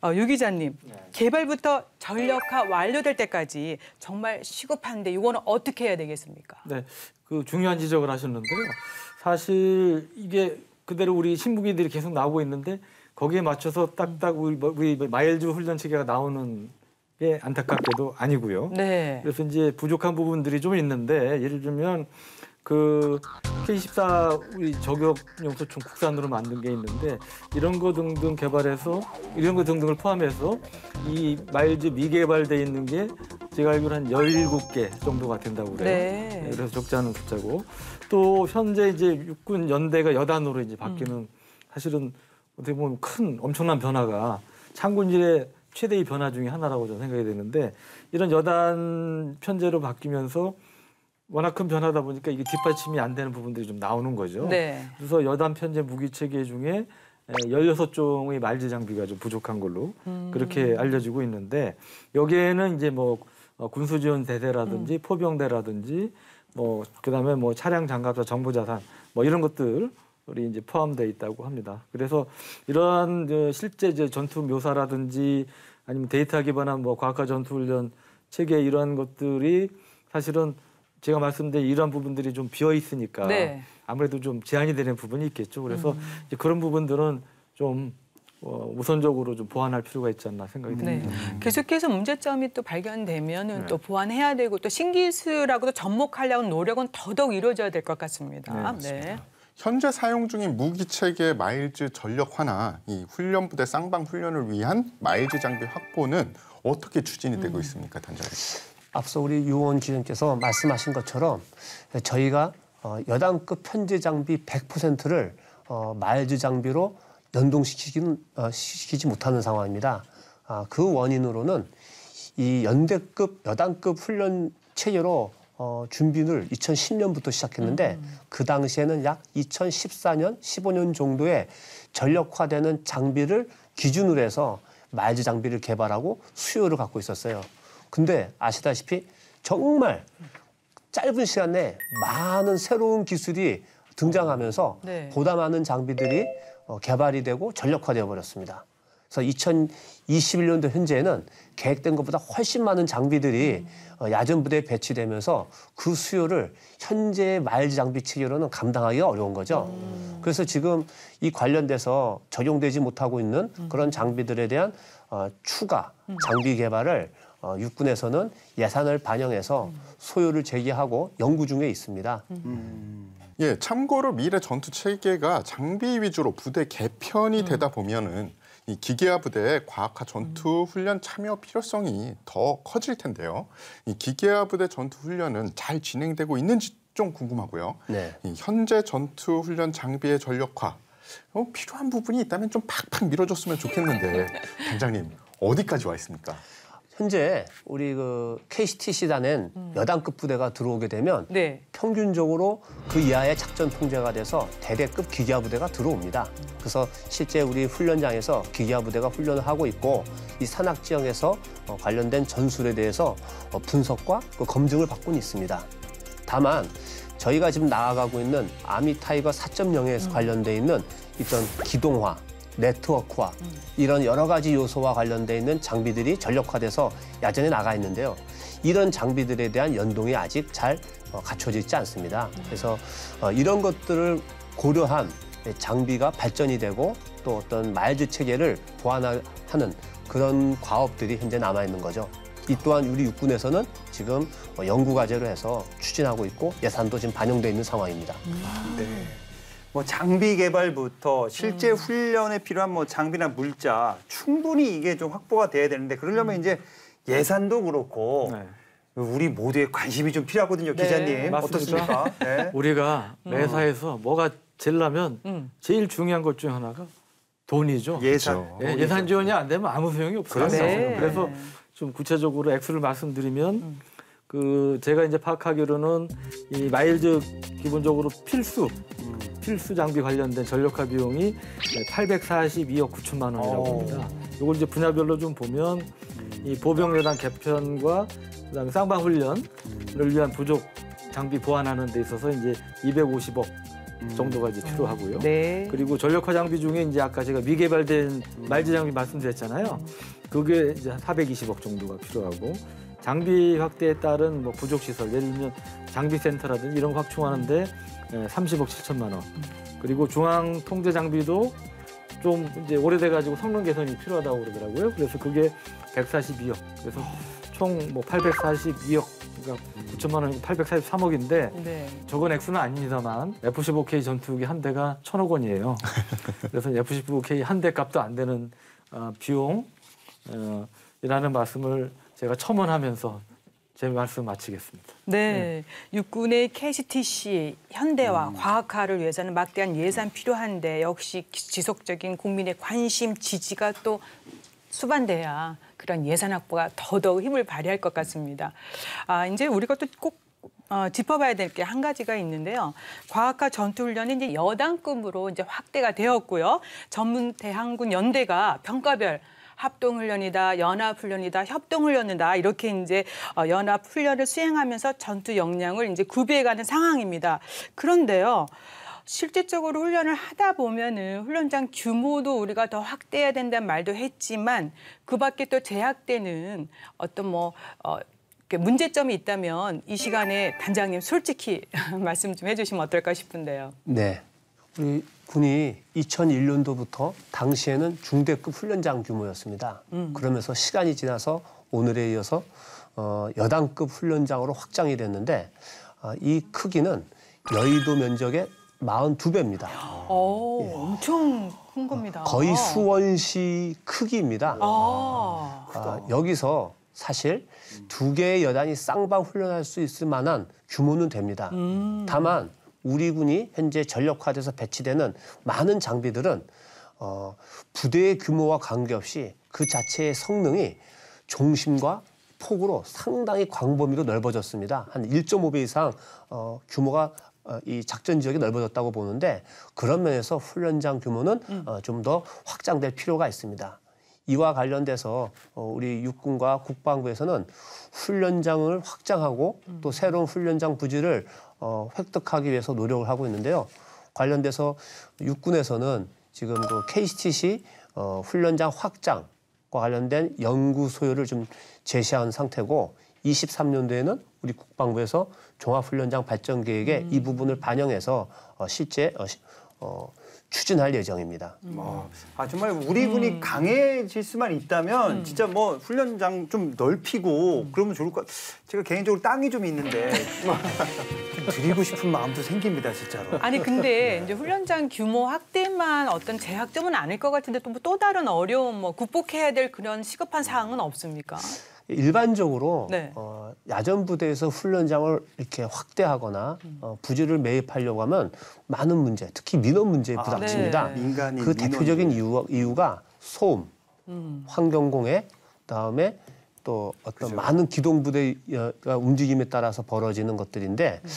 어, 유 기자님 개발부터 전력화 완료될 때까지 정말 시급한데 이거는 어떻게 해야 되겠습니까? 네, 그 중요한 지적을 하셨는데요. 사실 이게 그대로 우리 신무기들이 계속 나오고 있는데 거기에 맞춰서 딱딱 우리, 뭐- 우리 마일즈 훈련 체계가 나오는 게 안타깝게도 아니고요. 네. 그래서 이제 부족한 부분들이 좀 있는데 예를 들면 그 K14 우리 저격 용소총 국산으로 만든 게 있는데 이런 거 등등 개발해서 이런 거 등등을 포함해서 이 마일즈 미개발돼 있는 게 제가 알기로 한 17개 정도가 된다고 그래요. 네. 그래서 적지 않은 숫자고 또 현재 이제 육군 연대가 여단으로 이제 바뀌는 사실은 어떻게 보면 큰 엄청난 변화가 창군일의 최대의 변화 중에 하나라고 저는 생각이 되는데 이런 여단 편제로 바뀌면서 워낙 큰 변화다 보니까 이게 뒷받침이 안 되는 부분들이 좀 나오는 거죠. 네. 그래서 여단 편제 무기 체계 중에 16종의 말지 장비가 좀 부족한 걸로 그렇게 알려지고 있는데 여기에는 이제 뭐 어, 군수 지원 대대라든지 포병대라든지 뭐 그다음에 뭐 차량 장갑차 정보 자산 뭐 이런 것들이 이제 포함되어 있다고 합니다. 그래서 이러한 저 실제 이제 전투 묘사라든지 아니면 데이터 기반한 뭐 과학화 전투 훈련 체계 이러한 것들이 사실은 제가 말씀드린 이러한 부분들이 좀 비어 있으니까 네. 아무래도 좀 제한이 되는 부분이 있겠죠. 그래서 이제 그런 부분들은 좀 어, 우선적으로 좀 보완할 필요가 있지 않나 생각이 네. 듭니다. 계속해서 문제점이 또 발견되면은 또 보완해야 되고 또 신기술하고도 접목하려는 노력은 더더욱 이루어져야 될 것 같습니다. 네. 현재 사용 중인 무기 체계 MILES 전력화나 이 훈련 부대 쌍방 훈련을 위한 MILES 장비 확보는 어떻게 추진이 되고 있습니까, 단장님? 앞서 우리 유원 지원께서 말씀하신 것처럼 저희가 어, 여단급 현재 장비 100%를 어, MILES 장비로 연동시키지는 어, 시키지 못하는 상황입니다. 아, 그 원인으로는 이 연대급 여단급 훈련 체계로 어, 준비를 2010년부터 시작했는데 그 당시에는 약 2014년, 15년 정도의 전력화되는 장비를 기준으로 해서 마일즈 장비를 개발하고 수요를 갖고 있었어요. 근데 아시다시피 정말 짧은 시간 내에 많은 새로운 기술이 등장하면서 네. 보다 많은 장비들이 어, 개발이 되고 전력화되어 버렸습니다. 그래서 2021년도 현재는 계획된 것보다 훨씬 많은 장비들이 어, 야전 부대에 배치되면서 그 수요를 현재 마일즈 장비 체계로는 감당하기가 어려운 거죠. 그래서 지금 이 관련돼서 적용되지 못하고 있는 그런 장비들에 대한 어, 추가 장비 개발을 어, 육군에서는 예산을 반영해서 소요를 제기하고 연구 중에 있습니다. 예, 참고로 미래 전투 체계가 장비 위주로 부대 개편이 되다 보면은 이 기계화 부대의 과학화 전투 훈련 참여 필요성이 더 커질 텐데요. 이 기계화 부대 전투 훈련은 잘 진행되고 있는지 좀 궁금하고요. 네. 이 현재 전투 훈련 장비의 전력화 어, 필요한 부분이 있다면 좀 팍팍 밀어줬으면 좋겠는데 [laughs] 단장님 어디까지 와 있습니까? 현재 우리 그 KCTC단엔 여단급 부대가 들어오게 되면 네. 평균적으로 그 이하의 작전 통제가 돼서 대대급 기계화 부대가 들어옵니다. 그래서 실제 우리 훈련장에서 기계화 부대가 훈련을 하고 있고 이 산악 지형에서 어, 관련된 전술에 대해서 어, 분석과 그 검증을 받고는 있습니다. 다만 저희가 지금 나아가고 있는 Army TIGER 4.0에 관련돼 있는 이런 기동화, 네트워크화 이런 여러 가지 요소와 관련돼 있는 장비들이 전력화돼서 야전에 나가 있는데요. 이런 장비들에 대한 연동이 아직 잘 어, 갖춰져 있지 않습니다. 그래서 어, 이런 것들을 고려한 장비가 발전이 되고 또 어떤 마일즈 체계를 보완하는 그런 과업들이 현재 남아 있는 거죠. 이 또한 우리 육군에서는 지금 어, 연구 과제로 해서 추진하고 있고 예산도 지금 반영돼 있는 상황입니다. 네. 뭐 장비 개발부터 실제 훈련에 필요한 뭐 장비나 물자 충분히 이게 좀 확보가 돼야 되는데 그러려면 이제 예산도 그렇고 네. 우리 모두의 관심이 좀 필요하거든요, 네. 기자님. 맞습니다. 어떻습니까? 네. [laughs] 우리가 매사에서 뭐가 제일라면 음. 제일 중요한 것 중에 하나가 돈이죠. 예산. 예, 예산 지원이 안 되면 아무 소용이 없어요. 네. 그래서 좀 구체적으로 액수를 말씀드리면 그 제가 이제 파악하기로는 이 마일즈 기본적으로 필수 필수 장비 관련된 전력화 비용이 842억 9천만 원이라고 오. 합니다. 이걸 이제 분야별로 좀 보면 이 보병여단 개편과 그다음에 쌍방 훈련을 위한 부족 장비 보완하는 데 있어서 이제 250억 정도가 이제 필요하고요. 네. 그리고 전력화 장비 중에 이제 아까 제가 미개발된 말지 장비 말씀드렸잖아요. 그게 이제 한 420억 정도가 필요하고 장비 확대에 따른 뭐 부족 시설 예를 들면 장비 센터라든지 이런 거 확충하는데 예, 30억 7천만 원. 그리고 중앙 통제 장비도 좀 이제 오래돼 가지고 성능 개선이 필요하다고 그러더라고요. 그래서 그게 142억. 그래서 총 뭐 842억 그러니까 9천만 원이고 843억인데 네. 적은 액수는 아닙니다만 F-15K 전투기 한 대가 천억 원이에요. [laughs] 그래서 F-15K 한 대 값도 안 되는 어, 비용 어, 이라는 말씀을 제가 첨언하면서 제 말씀 마치겠습니다. 네, 육군의 KCTC 현대화, 과학화를 위해서는 막대한 예산 필요한데 역시 기- 지속적인 국민의 관심, 지지가 또 수반돼야 그런 예산 확보가 더더욱 힘을 발휘할 것 같습니다. 아, 이제 우리가 또꼭 어, 짚어봐야 될 게 한 가지가 있는데요. 과학화 전투훈련이 이제 여단급으로 이제 확대가 되었고요. 전문 대항군 연대가 평가별 합동훈련이다, 연합훈련이다, 협동훈련이다 이렇게 이제 어, 연합훈련을 수행하면서 전투 역량을 이제 구비해가는 상황입니다. 그런데요. 실질적으로 훈련을 하다 보면은 훈련장 규모도 우리가 더 확대해야 된다는 말도 했지만 그 밖에 또 제약되는 어떤 뭐 어, 문제점이 있다면 이 시간에 단장님 솔직히 [laughs] 말씀 좀 해주시면 어떨까 싶은데요. 네. 우리 군이 2001년도부터 당시에는 중대급 훈련장 규모였습니다. 그러면서 시간이 지나서 오늘에 이어서 어, 여단급 훈련장으로 확장이 됐는데 어, 이 크기는 여의도 면적의 42배입니다. 오, 엄청 큰 겁니다. 거의 수원시 크기입니다. 아, 아, 여기서 사실 두 개의 여단이 쌍방 훈련할 수 있을 만한 규모는 됩니다. 다만 우리 군이 현재 전력화돼서 배치되는 많은 장비들은 어, 부대의 규모와 관계없이 그 자체의 성능이 중심과 폭으로 상당히 광범위로 넓어졌습니다. 한 1.5배 이상 어, 규모가 어, 이 작전 지역이 넓어졌다고 보는데 그런 면에서 훈련장 규모는 어, 좀 더 확장될 필요가 있습니다. 이와 관련돼서 어, 우리 육군과 국방부에서는 훈련장을 확장하고 또 새로운 훈련장 부지를 어, 획득하기 위해서 노력을 하고 있는데요. 관련돼서 육군에서는 지금 그 KCTC 어, 훈련장 확장과 관련된 연구 소요를 좀 제시한 상태고 23년도에는 우리 국방부에서 종합훈련장 발전 계획에 이 부분을 반영해서 어, 실제 어, 시- 어, 추진할 예정입니다. 어, 아 정말 우리 군이 강해질 수만 있다면 진짜 뭐 훈련장 좀 넓히고 그러면 좋을 것. 같- 제가 개인적으로 땅이 좀 있는데 [laughs] 좀 드리고 싶은 마음도 생깁니다 진짜로. 아니 근데 이제 훈련장 규모 확대만 어떤 제약점은 아닐 것 같은데 또또 다른 어려움 뭐 극복해야 될 그런 시급한 사항은 없습니까? 일반적으로 네. 어, 야전 부대에서 훈련장을 이렇게 확대하거나 어, 부지를 매입하려고 하면 많은 문제, 특히 민원 문제에 부닥칩니다. 네. 민간인 그. 대표적인 이유, 이유가 소음, 음. 환경공해, 그다음에 또 어떤 많은 기동 부대가 움직임에 따라서 벌어지는 것들인데 음.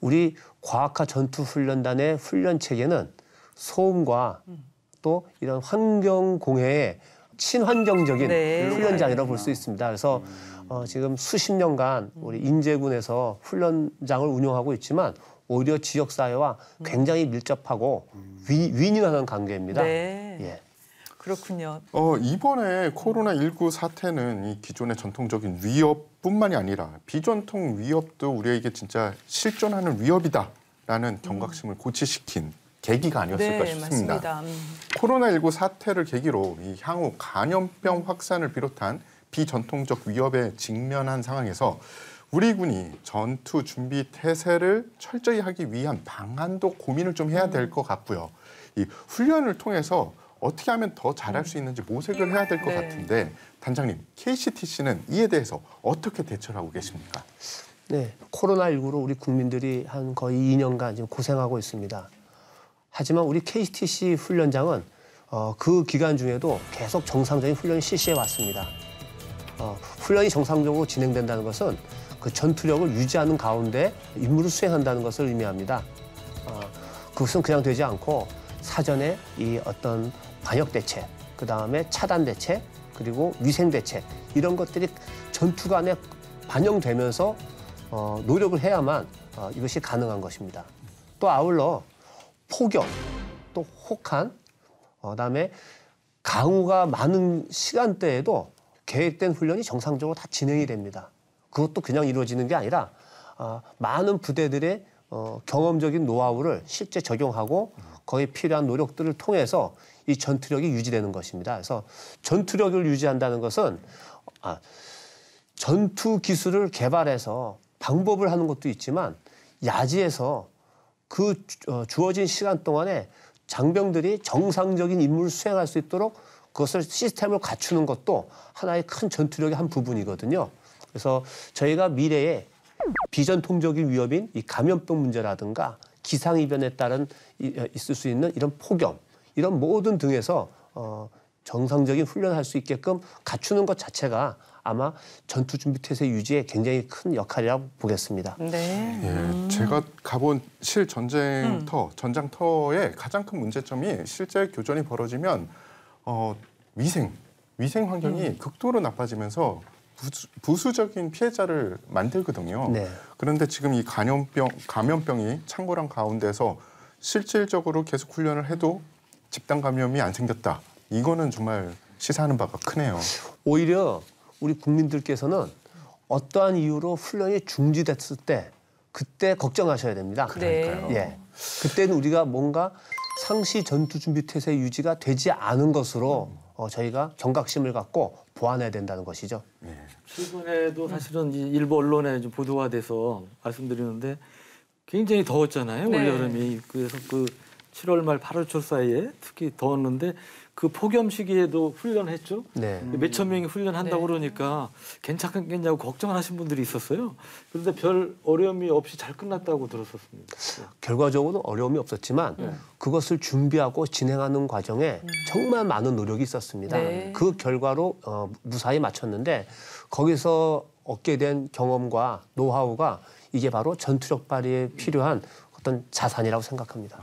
우리 과학화 전투 훈련단의 훈련 체계는 소음과 음. 또 이런 환경 공해의 친환경적인 네. 훈련장이라고 볼 수 있습니다. 그래서 어, 지금 수십 년간 우리 인제군에서 훈련장을 운영하고 있지만 오히려 지역 사회와 굉장히 밀접하고 위, 윈윈하는 관계입니다. 네. 예. 그렇군요. 어, 이번에 코로나19 사태는 이 기존의 전통적인 위협뿐만이 아니라 비전통 위협도 우리에게 진짜 실존하는 위협이다라는 경각심을 고취시킨 계기가 아니었을까 네, 싶습니다. 음. 코로나19 사태를 계기로 이 향후 간염병 확산을 비롯한 비전통적 위협에 직면한 상황에서 우리 군이 전투 준비 태세를 철저히 하기 위한 방안도 고민을 좀 해야 될 것 같고요. 이 훈련을 통해서 어떻게 하면 더 잘할 수 있는지 모색을 해야 될것 네. 같은데 단장님 KCTC는 이에 대해서 어떻게 대처를 하고 계십니까? 네, 코로나19로 우리 국민들이 한 거의 2년간 지금 고생하고 있습니다. 하지만 우리 KTC 훈련장은 어, 그 기간 중에도 계속 정상적인 훈련을 실시해 왔습니다. 어, 훈련이 정상적으로 진행된다는 것은 그 전투력을 유지하는 가운데 임무를 수행한다는 것을 의미합니다. 어, 그것은 그냥 되지 않고 사전에 이 어떤 방역 대책, 그 다음에 차단 대책, 그리고 위생 대책 이런 것들이 전투관에 반영되면서 어, 노력을 해야만 어, 이것이 가능한 것입니다. 또 아울러 폭염, 또 혹한, 어, 그다음에 강우가 많은 시간대에도 계획된 훈련이 정상적으로 다 진행이 됩니다. 그것도 그냥 이루어지는 게 아니라 어, 많은 부대들의 어, 경험적인 노하우를 실제 적용하고 거기에 필요한 노력들을 통해서 이 전투력이 유지되는 것입니다. 그래서 전투력을 유지한다는 것은 아, 전투 기술을 개발해서 방법을 하는 것도 있지만 야지에서 그 주- 어, 주어진 시간 동안에 장병들이 정상적인 임무를 수행할 수 있도록 그것을 시스템을 갖추는 것도 하나의 큰 전투력의 한 부분이거든요. 그래서 저희가 미래에 비전통적인 위협인 이 감염병 문제라든가 기상이변에 따른 이- 어, 있을 수 있는 이런 폭염 이런 모든 등에서 어, 정상적인 훈련할 수 있게끔 갖추는 것 자체가 아마 전투 준비 태세 유지에 굉장히 큰 역할이라고 보겠습니다. 네. 예, 제가 가본 실 전쟁터, 전장터의 가장 큰 문제점이 실제 교전이 벌어지면 어, 위생, 위생 환경이 극도로 나빠지면서 부수, 부수 적인 피해자를 만들거든요. 네. 그런데 지금 이 감염병, 감염병이 창궐한 가운데서 실질적으로 계속 훈련을 해도 집단 감염이 안 생겼다. 이거는 정말 시사하는 바가 크네요. 오히려 우리 국민들께서는 어떠한 이유로 훈련이 중지됐을 때 그때 걱정하셔야 됩니다. 그러니까요. 예. 그때는 우리가 뭔가 상시 전투 준비 태세 유지가 되지 않은 것으로 어, 저희가 경각심을 갖고 보완해야 된다는 것이죠. 최근에도 사실은 이 일부 언론에 좀 보도가 돼서 말씀드리는데 굉장히 더웠잖아요 네. 올 여름이 그래서 그 7월 말 8월 초 사이에 특히 더웠는데 그 폭염 시기에도 훈련했죠. 네. 몇천 명이 훈련한다고 네. 그러니까 괜찮겠냐고 걱정을 하신 분들이 있었어요. 그런데 별 어려움이 없이 잘 끝났다고 들었었습니다. 네. 결과적으로 어려움이 없었지만 그것을 준비하고 진행하는 과정에 정말 많은 노력이 있었습니다. 네. 그 결과로 어, 무사히 마쳤는데 거기서 얻게 된 경험과 노하우가 이게 바로 전투력 발휘에 필요한 어떤 자산이라고 생각합니다.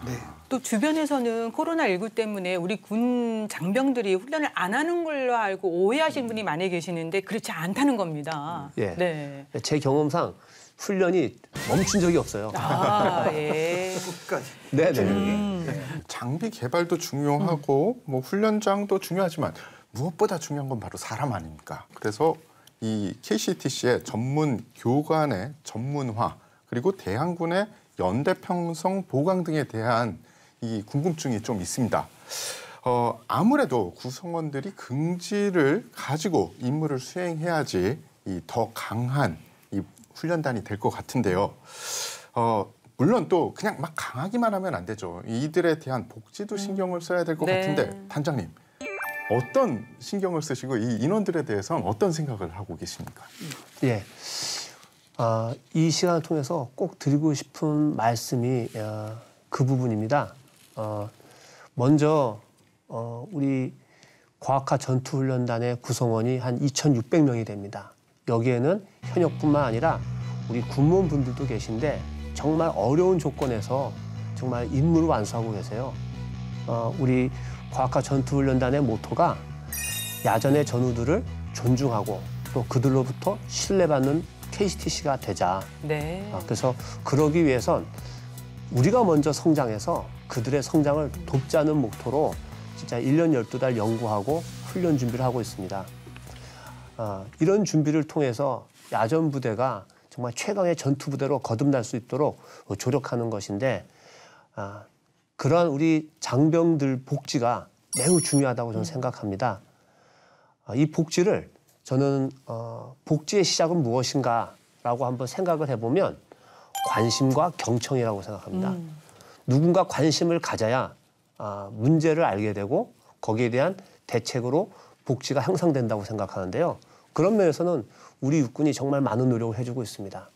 또 주변에서는 코로나19 때문에 우리 군 장병들이 훈련을 안 하는 걸로 알고 오해하시는 분이 많이 계시는데 그렇지 않다는 겁니다. 예. 네. 제 경험상 훈련이 멈춘 적이 없어요. 아, [laughs] 예. 끝까지. 네, 네. 장비 개발도 중요하고 뭐 훈련장도 중요하지만 무엇보다 중요한 건 바로 사람 아닙니까? 그래서 이 KCTC의 전문 교관의 전문화 그리고 대항군의 연대 평성 보강 등에 대한 이 궁금증이 좀 있습니다. 어, 아무래도 구성원들이 긍지를 가지고 임무를 수행해야지 이 더 강한 이 훈련단이 될 것 같은데요. 어, 물론 또 그냥 막 강하기만 하면 안 되죠. 이들에 대한 복지도 신경을 써야 될것 네. 같은데 단장님 어떤 신경을 쓰시고 이 인원들에 대해서는 어떤 생각을 하고 계십니까? 예. 아, 이 시간을 통해서 꼭 드리고 싶은 말씀이 어, 그 부분입니다. 어, 먼저 어, 우리 과학화 전투훈련단의 구성원이 한 2,600명이 됩니다. 여기에는 현역뿐만 아니라 우리 군무원분들도 계신데 정말 어려운 조건에서 정말 임무를 완수하고 계세요. 어, 우리 과학화 전투훈련단의 모토가 야전의 전우들을 존중하고 또 그들로부터 신뢰받는 KCTC가 되자. 네. 아, 그래서 그러기 위해선 우리가 먼저 성장해서 그들의 성장을 돕자는 목표로 진짜 일년 열두 달 연구하고 훈련 준비를 하고 있습니다. 아, 이런 준비를 통해서 야전 부대가 정말 최강의 전투 부대로 거듭날 수 있도록 조력하는 것인데 아, 그러한 우리 장병들 복지가 매우 중요하다고 저는 생각합니다. 아, 이 복지를 저는 어, 복지의 시작은 무엇인가라고 한번 생각을 해보면 관심과 경청이라고 생각합니다. 누군가 관심을 가져야 아, 문제를 알게 되고 거기에 대한 대책으로 복지가 향상된다고 생각하는데요. 그런 면에서는 우리 육군이 정말 많은 노력을 해주고 있습니다.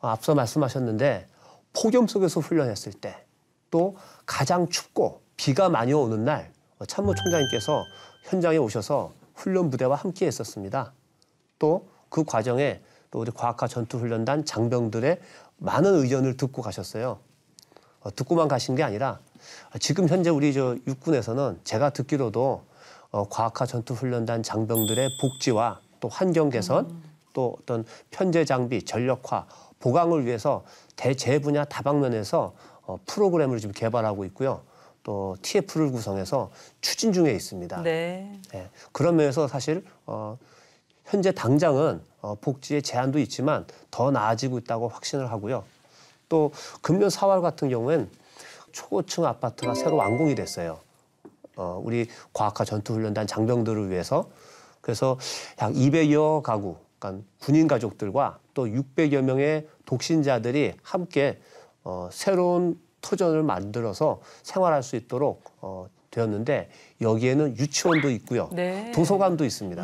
어, 앞서 말씀하셨는데 폭염 속에서 훈련했을 때 또 가장 춥고 비가 많이 오는 날 어, 참모 총장님께서 현장에 오셔서 훈련 부대와 함께 했었습니다. 또 그 과정에 또 우리 과학화 전투훈련단 장병들의 많은 의견을 듣고 가셨어요. 어, 듣고만 가신 게 아니라 지금 현재 우리 저 육군에서는 제가 듣기로도 어, 과학화 전투훈련단 장병들의 복지와 또 환경 개선 또 어떤 편제 장비 전력화 보강을 위해서 대재 분야 다방면에서 어, 프로그램을 지금 개발하고 있고요. 또 TF를 구성해서 추진 중에 있습니다. 네. 예, 그런 면에서 사실 어, 현재 당장은 어, 복지의 제한도 있지만 더 나아지고 있다고 확신을 하고요. 또 금년 4월 같은 경우엔 초고층 아파트가 새로 완공이 됐어요. 어, 우리 과학화 전투훈련단 장병들을 위해서 그래서 약 200여 가구, 그러니까 군인 가족들과 또 600여 명의 독신자들이 함께 어, 새로운 터전을 만들어서 생활할 수 있도록 어, 되었는데 여기에는 유치원도 있고요, 네. 도서관도 있습니다.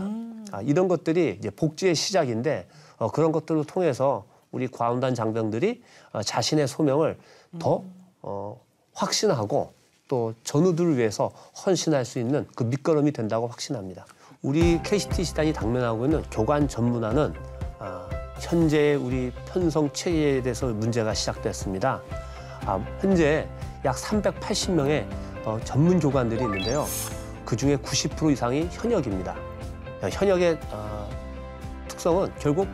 아, 이런 것들이 이제 복지의 시작인데 어, 그런 것들을 통해서 우리 과운단 장병들이 어, 자신의 소명을 더 어, 확신하고 또 전우들을 위해서 헌신할 수 있는 그 밑거름이 된다고 확신합니다. 우리 KCT 시단이 당면하고 있는 교관 전문화는 아, 현재 우리 편성 체계에 대해서 문제가 시작됐습니다. 아, 현재 약 380명의 어, 전문 교관들이 있는데요. 그 중에 90% 이상이 현역입니다. 현역의 어, 특성은 결국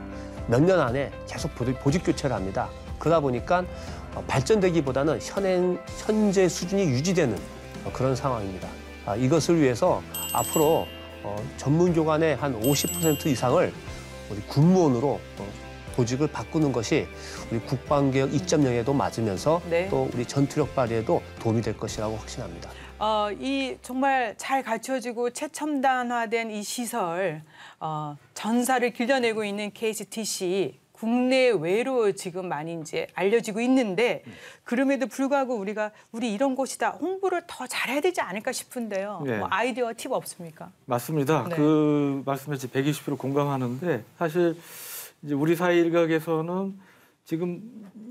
몇 년 안에 계속 보직, 교체를 합니다. 그러다 보니까 어, 발전되기보다는 현행 현재 수준이 유지되는 어, 그런 상황입니다. 아, 이것을 위해서 앞으로 어, 전문 교관의 한 50% 이상을 우리 군무원으로 어, 조직을 바꾸는 것이 우리 국방개혁 2.0에도 맞으면서 네. 또 우리 전투력 발휘에도 도움이 될 것이라고 확신합니다. 어, 이 정말 잘 갖춰지고 최첨단화된 이 시설, 어, 전사를 길러내고 있는 KCTC 국내외로 지금 많이 이제 알려지고 있는데 그럼에도 불구하고 우리가 우리 이런 곳이다 홍보를 더 잘해야 되지 않을까 싶은데요. 네. 뭐 아이디어 팁 없습니까? 맞습니다. 네. 그 말씀에 120% 공감하는데 사실 이제 우리 사회 일각에서는 지금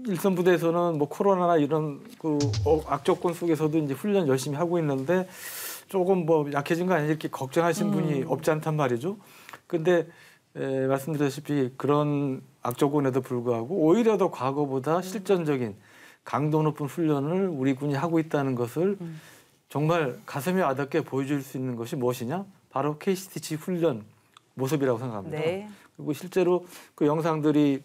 일선 부대에서는 뭐 코로나나 이런 그 어, 악조건 속에서도 이제 훈련 열심히 하고 있는데 조금 뭐 약해진 거 아니냐 이렇게 걱정하신 분이 없지 않단 말이죠. 근데 에, 말씀드렸다시피 그런 악조건에도 불구하고 오히려 더 과거보다 실전적인 강도 높은 훈련을 우리 군이 하고 있다는 것을 정말 가슴에 와닿게 보여줄 수 있는 것이 무엇이냐? 바로 KCTC 훈련 모습이라고 생각합니다. 네. 그리고 실제로 그 영상들이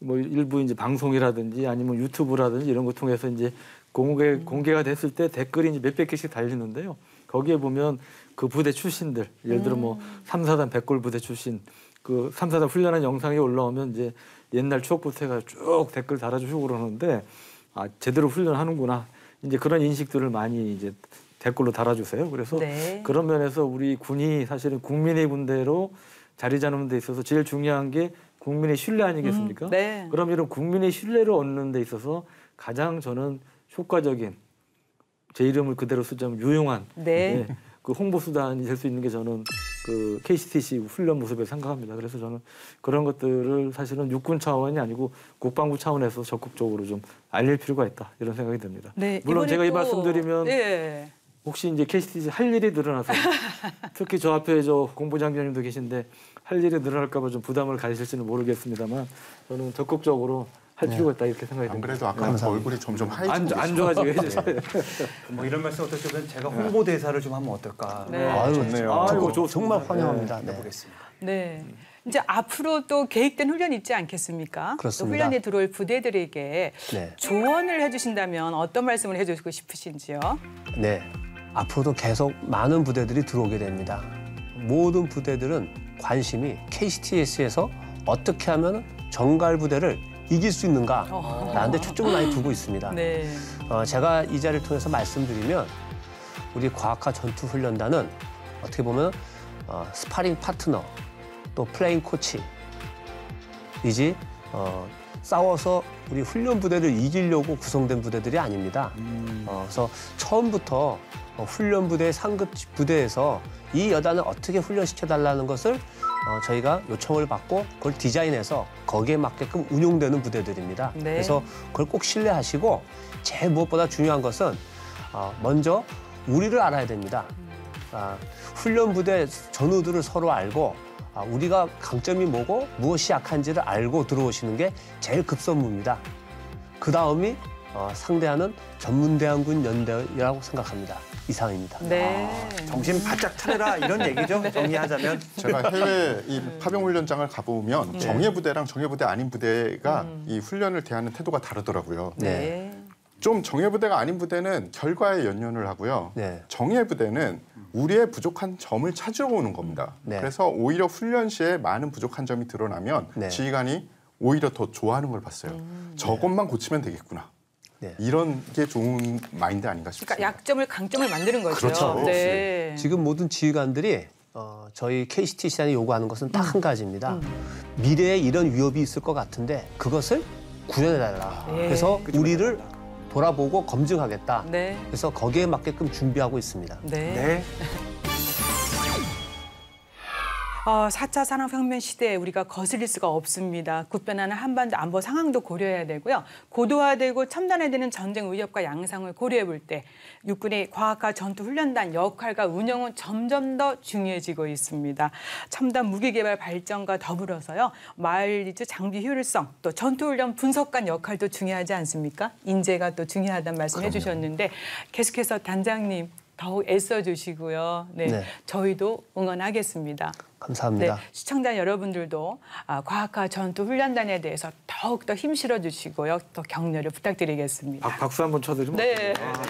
뭐 일부 이제 방송이라든지 아니면 유튜브라든지 이런 거 통해서 이제 공개 공개가 됐을 때 댓글이 이제 몇백 개씩 달리는데요. 거기에 보면 그 부대 출신들 예를 들어 뭐 삼사단 백골 부대 출신 그 삼사단 훈련한 영상이 올라오면 이제 옛날 추억부터 해가 쭉 댓글 달아주시고 그러는데 아 제대로 훈련하는구나 이제 그런 인식들을 많이 이제 댓글로 달아주세요. 그래서 네. 그런 면에서 우리 군이 사실은 국민의 군대로 자리 잡는 데 있어서 제일 중요한 게 국민의 신뢰 아니겠습니까? 음, 네. 그럼 이런 국민의 신뢰를 얻는 데 있어서 가장 저는 효과적인 제 이름을 그대로 쓰자면 유용한 네. 예, 그 홍보 수단이 될 수 있는 게 저는 그 KCTC 훈련 모습에 생각합니다. 그래서 저는 그런 것들을 사실은 육군 차원이 아니고 국방부 차원에서 적극적으로 좀 알릴 필요가 있다 이런 생각이 듭니다. 네, 물론 제가 이 또- 말씀드리면 예. 혹시 이제 KCTC 할 일이 늘어나서 [laughs] 특히 저 앞에 저 공보장관님도 계신데 할 일이 늘어날까봐 좀 부담을 가지실지는 모르겠습니다만 저는 적극적으로 할 필요가 있다 이렇게 생각이 안 듭니다. 그래도 아까부터 얼굴이 점점 하얘지고 안? 좋아지게 해주세요. [laughs] 뭐 이런 말씀 어떠시면 제가 홍보 대사를 좀 하면 어떨까? 네. 아유, 좋네요. 아이고, 좋습니다. 정말 환영합니다. 네. 해보겠습니다. 네. 이제 앞으로 또 계획된 훈련 있지 않겠습니까? 그렇습니다. 또 훈련에 들어올 부대들에게 네. 조언을 해주신다면 어떤 말씀을 해주고 싶으신지요? 네. 앞으로도 계속 많은 부대들이 들어오게 됩니다. 모든 부대들은 관심이 KCTC에서 어떻게 하면 전갈 부대를 이길 수 있는가 라는 데 초점을 많이 두고 있습니다. 네. 어, 제가 이 자리를 통해서 말씀드리면 우리 과학화 전투훈련단은 어떻게 보면 어, 스파링 파트너 또 플레잉 코치 이지 어, 싸워서 우리 훈련 부대를 이기려고 구성된 부대들이 아닙니다. 어, 그래서 처음부터 어, 훈련 부대 상급 부대에서 이 여단을 어떻게 훈련시켜 달라는 것을 어, 저희가 요청을 받고 그걸 디자인해서 거기에 맞게끔 운용되는 부대들입니다. 네. 그래서 그걸 꼭 신뢰하시고 제일 무엇보다 중요한 것은 어, 먼저 우리를 알아야 됩니다. 아, 훈련 부대 전우들을 서로 알고 아, 우리가 강점이 뭐고 무엇이 약한지를 알고 들어오시는 게 제일 급선무입니다. 그 다음이 어, 상대하는 전문대항군 연대라고 생각합니다. 이상입니다. 네. 정신 바짝 차려라 이런 [laughs] 얘기죠. 정리하자면 제가 [laughs] 해외 이 파병 훈련장을 가보면 정예 부대랑 정예 부대 아닌 부대가 이 훈련을 대하는 태도가 다르더라고요. 네. 좀 정예 부대가 아닌 부대는 결과에 연연을 하고요. 네. 정예 부대는 우리의 부족한 점을 찾으러 오는 겁니다. 네. 그래서 오히려 훈련 시에 많은 부족한 점이 드러나면 네. 지휘관이 오히려 더 좋아하는 걸 봤어요. 저것만 고치면 되겠구나. 네. 이런 게 좋은 마인드 아닌가 그러니까 싶습니다. 약점을 강점을 만드는 거죠. 그렇죠. 네. 지금 모든 지휘관들이 어, 저희 KCTC단이 요구하는 것은 딱 한 가지입니다. 미래에 이런 위협이 있을 것 같은데 그것을 구현해달라. 예. 그래서 우리를 돌아보고 검증하겠다. 네. 그래서 거기에 맞게끔 준비하고 있습니다. 네. 네. [laughs] 어, 4차 산업혁명 시대에 우리가 거슬릴 수가 없습니다. 급변하는 한반도 안보 상황도 고려해야 되고요. 고도화되고 첨단화되는 전쟁 위협과 양상을 고려해 볼 때 육군의 과학과 전투훈련단 역할과 운영은 점점 더 중요해지고 있습니다. 첨단 무기 개발 발전과 더불어서요. 마일리지 장비 효율성 또 전투훈련 분석관 역할도 중요하지 않습니까? 인재가 또 중요하다는 말씀 해 주셨는데 계속해서 단장님 더욱 애써 주시고요. 네, 네. 저희도 응원하겠습니다. 감사합니다. 네, 시청자 여러분들도 아, 과학화 전투 훈련단에 대해서 더욱 더 힘실어 주시고요. 또 격려를 부탁드리겠습니다. 박, 박수 한번 쳐드리면 네. 어떡해요?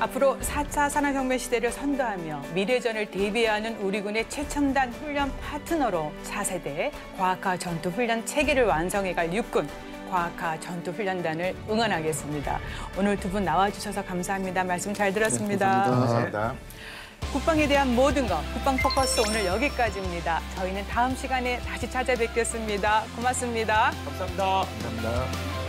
앞으로 4차 산업혁명 시대를 선도하며 미래전을 대비하는 우리군의 최첨단 훈련 파트너로 차세대 과학화 전투 훈련 체계를 완성해갈 육군 과학화 전투 훈련단을 응원하겠습니다. 오늘 두 분 나와주셔서 감사합니다. 말씀 잘 들었습니다. 감사합니다. 국방에 대한 모든 것, 국방 포커스 오늘 여기까지입니다. 저희는 다음 시간에 다시 찾아뵙겠습니다. 고맙습니다. 감사합니다. 감사합니다.